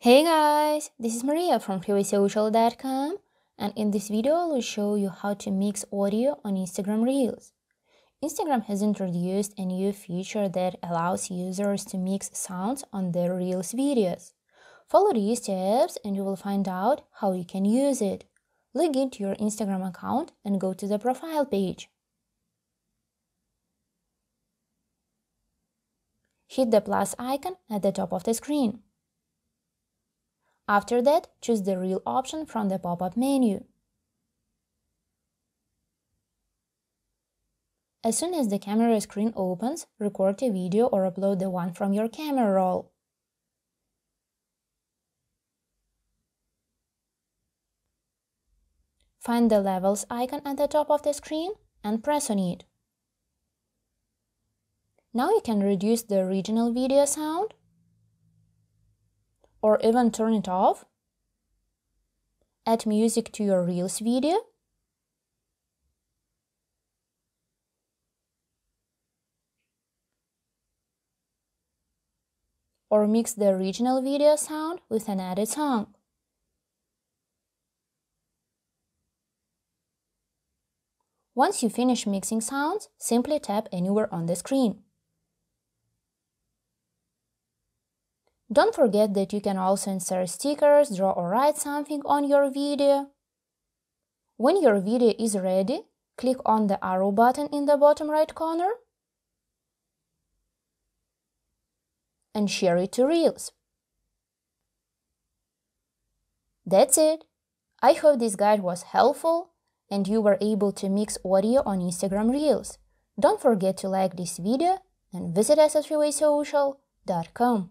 Hey guys, this is Maria from freewaysocial.com and in this video I will show you how to mix audio on Instagram Reels. Instagram has introduced a new feature that allows users to mix sounds on their Reels videos. Follow these steps and you will find out how you can use it. Log into your Instagram account and go to the profile page. Hit the plus icon at the top of the screen. After that, choose the Reel option from the pop-up menu. As soon as the camera screen opens, record a video or upload the one from your camera roll. Find the levels icon at the top of the screen and press on it. Now you can reduce the original video sound or even turn it off. Add music to your Reels video. Or mix the original video sound with an added song. Once you finish mixing sounds, simply tap anywhere on the screen. Don't forget that you can also insert stickers, draw or write something on your video. When your video is ready, click on the arrow button in the bottom right corner and share it to Reels. That's it. I hope this guide was helpful and you were able to mix audio on Instagram Reels. Don't forget to like this video and visit us at freewaysocial.com.